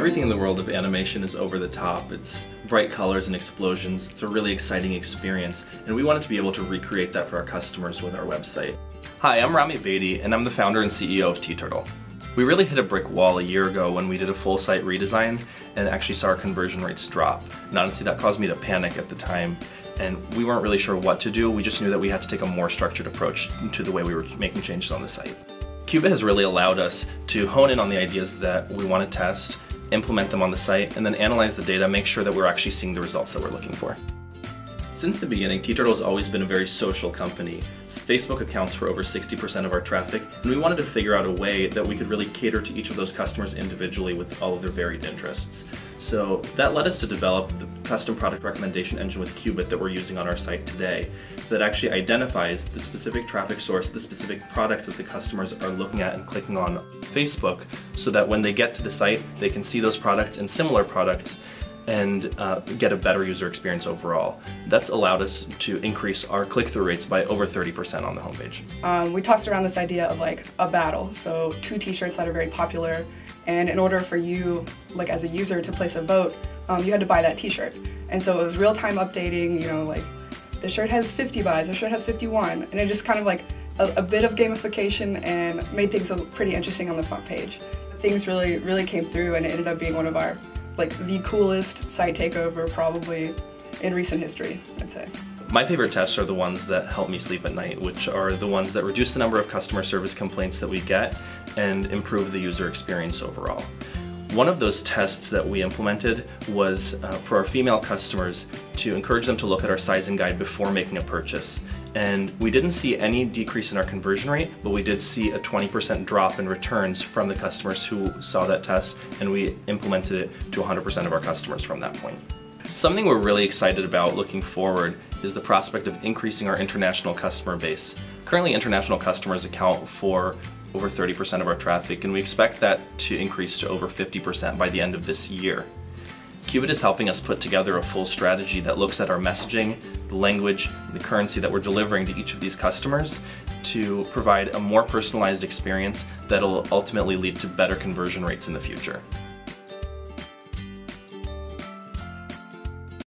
Everything in the world of animation is over the top. It's bright colors and explosions. It's a really exciting experience, and we wanted to be able to recreate that for our customers with our website. Hi, I'm Rami Beatty, and I'm the founder and CEO of TeeTurtle. We really hit a brick wall a year ago when we did a full site redesign and actually saw our conversion rates drop. And honestly, that caused me to panic at the time and we weren't really sure what to do. We just knew that we had to take a more structured approach to the way we were making changes on the site. Qubit has really allowed us to hone in on the ideas that we want to test implement them on the site, and then analyze the data, make sure that we're actually seeing the results that we're looking for. Since the beginning, TeeTurtle has always been a very social company. Facebook accounts for over 60% of our traffic, and we wanted to figure out a way that we could really cater to each of those customers individually with all of their varied interests. So that led us to develop the custom product recommendation engine with Qubit that we're using on our site today that actually identifies the specific traffic source, the specific products that the customers are looking at and clicking on Facebook so that when they get to the site, they can see those products and similar products and uh, get a better user experience overall. That's allowed us to increase our click-through rates by over 30% on the homepage. Um, we tossed around this idea of like a battle, so two t-shirts that are very popular, and in order for you, like as a user, to place a vote, um, you had to buy that t-shirt. And so it was real-time updating, you know, like the shirt has 50 buys, the shirt has 51, and it just kind of like a, a bit of gamification and made things look pretty interesting on the front page. Things really, really came through and it ended up being one of our like the coolest site takeover probably in recent history, I'd say. My favorite tests are the ones that help me sleep at night, which are the ones that reduce the number of customer service complaints that we get and improve the user experience overall. One of those tests that we implemented was uh, for our female customers to encourage them to look at our sizing guide before making a purchase and we didn't see any decrease in our conversion rate, but we did see a 20% drop in returns from the customers who saw that test, and we implemented it to 100% of our customers from that point. Something we're really excited about looking forward is the prospect of increasing our international customer base. Currently, international customers account for over 30% of our traffic, and we expect that to increase to over 50% by the end of this year. Qubit is helping us put together a full strategy that looks at our messaging, the language, the currency that we're delivering to each of these customers to provide a more personalized experience that'll ultimately lead to better conversion rates in the future.